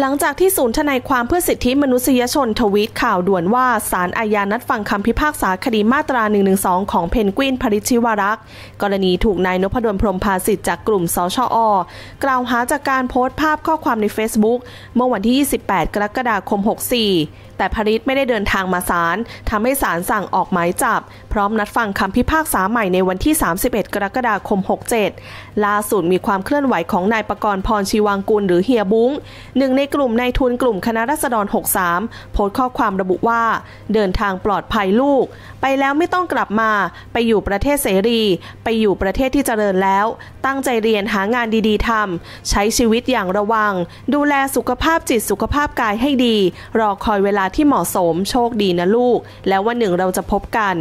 หลังจากที่ศูนย์ทนายความเพื่อสิทธิมนุษยชนทวีตข่าวด่วนว่าศาลอาญานัดฟังคำพิพากษาคดีมาตรา 112 ของเพนกวินพริชิวารักษ์กรณีถูกนายนพดลพรมพาสิทธิ์จากกลุ่มสชอ กล่าวหาจากการโพสต์ภาพข้อความใน Facebook เมื่อวันที่ 28 กรกฎาคม 64 แต่พริชไม่ได้เดินทางมาศาลทำให้ศาลสั่งออกหมายจับ พร้อมนัดฟังคำพิพากษาใหม่ในวันที่ 31 กรกฎาคม 67 ล่าสุดมีความเคลื่อนไหวของนายประกรณ์พรชีวังกุลหรือเฮียบุ้งหนึ่งในกลุ่มนายทุนกลุ่มคณะรัษฎร 63 โพสต์ข้อความระบุว่า เดินทางปลอดภัยลูก ไปแล้วไม่ต้องกลับมา ไปอยู่ประเทศเสรี ไปอยู่ประเทศที่เจริญแล้ว ตั้งใจเรียนหางานดีๆทำใช้ชีวิตอย่างระวัง ดูแลสุขภาพจิตสุขภาพกายให้ดี รอคอยเวลาที่เหมาะสมโชคดีนะลูก แล้ววันหนึ่งเราจะพบกัน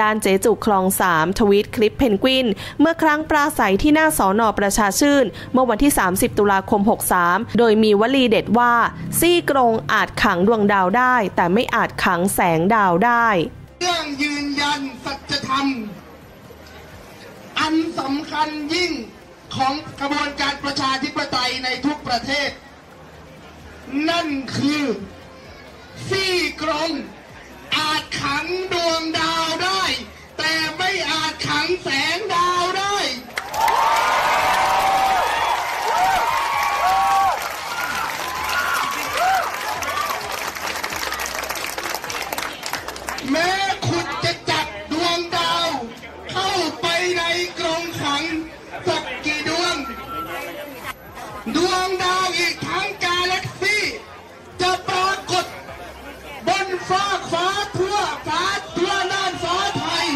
ด้านเจ๊จุกคลองสามทวีตคลิปเพนกวิน เมื่อครั้งปราศัยที่หน้าสอนอประชาชื่น เมื่อวันที่ 30 ตุลาคม 63 โดยมีวลีเด็ดว่าซี่กรงอาจขังดวงดาวได้ แต่ไม่อาจขังแสงดาวได้ เรื่องยืนยันสัจธรรม อันสำคัญยิ่งของกระบวนการประชาธิปไตยในทุกประเทศ นั่นคือซี่กรงอาจขังดวงดาวได้ แต่ไม่อาจขังแสงดาว ดวงดาวอีกทั้งกาแล็กซี่จะปรากฏบนฟ้ากฟ้าทั่วฟ้าทั่วน่านฟ้าไทย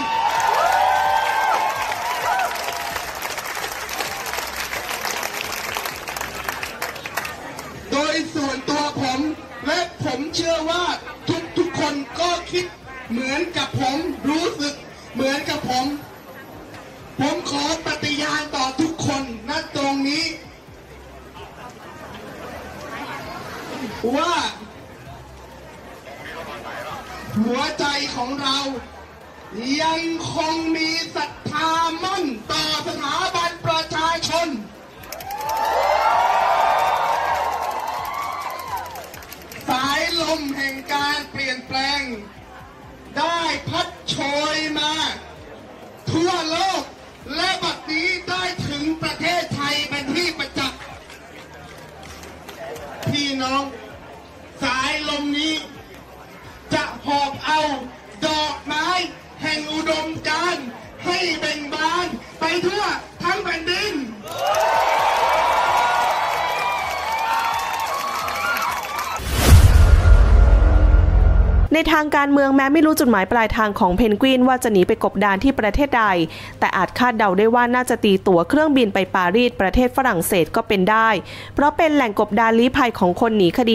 โดยส่วนตัวผมและผมเชื่อว่าทุกทุกคนก็คิดเหมือนกับผมรู้สึกเหมือนกับผม ผมขอปฏิญาณต่อทุกคนณตรงนี้ ว่า หัวใจของเรา ยังคงมีศรัทธามั่นต่อสถาบันประชาชน สายลมแห่งการเปลี่ยนแปลง ได้พัดโชยมา ทั่วโลกและบัดนี้ได้ถึงประเทศไทยเป็นที่ประจักษ์พี่น้อง ลมนี้ จะหอบเอาดอกไม้ แห่งอุดมการ ให้เบ่งบานไปทั่ว ในทางการเมืองแม้ไม่รู้จุดหมายปลายทางของเพนกวินว่าจะหนีไปกบดานที่ประเทศใด แต่อาจคาดเดาได้ว่าน่าจะตีตั๋วเครื่องบินไปปารีสประเทศฝรั่งเศสก็เป็นได้ เพราะเป็นแหล่งกบดานลี้ภัยของคนหนีคดี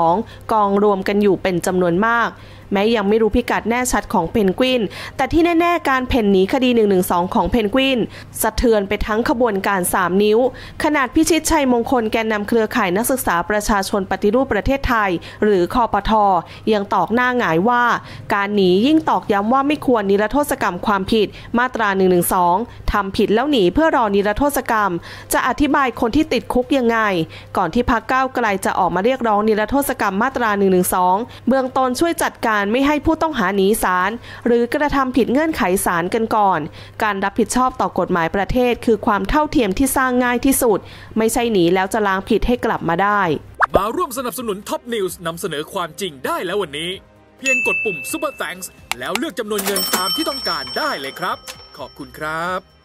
112กองรวมกันอยู่เป็นจำนวนมาก แม้ยังไม่รู้พิกัดแน่ชัดของเพนกวิน แต่ที่แน่ ๆ การเผ่นหนีคดี 112 ของเพนกวิน สะเทือนไปทั้งขบวนการ 3 นิ้ว ขนาดพิชิตไชยมงคลแกนนำเครือข่ายนักศึกษาประชาชนปฏิรูปประเทศไทย หรือคอปทอยังตอกหน้าหงายว่า การหนียิ่งตอกย้ำว่าไม่ควรนิรโทษกรรมความผิดมาตรา 112 ทำผิดแล้วหนีเพื่อรอนิรโทษกรรม จะอธิบายคนที่ติดคุกยังไง ก่อนที่พักก้าวไกลจะออกมาเรียกร้องนิรโทษกรรมมาตรา 112 เบื้องต้นช่วยจัดการการไม่ให้ผู้ต้องหาหนีศาลหรือกระทำผิดเงื่อนไขศาลกันก่อน การรับผิดชอบต่อกฎหมายประเทศ คือความเท่าเทียมที่สร้างง่ายที่สุด ไม่ใช่หนีแล้วจะล้างผิดให้กลับมาได้ มาร่วมสนับสนุนท็อปนิวส์นำเสนอความจริงได้แล้ววันนี้ เพียงกดปุ่ม Super Thanks แล้วเลือกจำนวนเงินตามที่ต้องการได้เลยครับ ขอบคุณครับ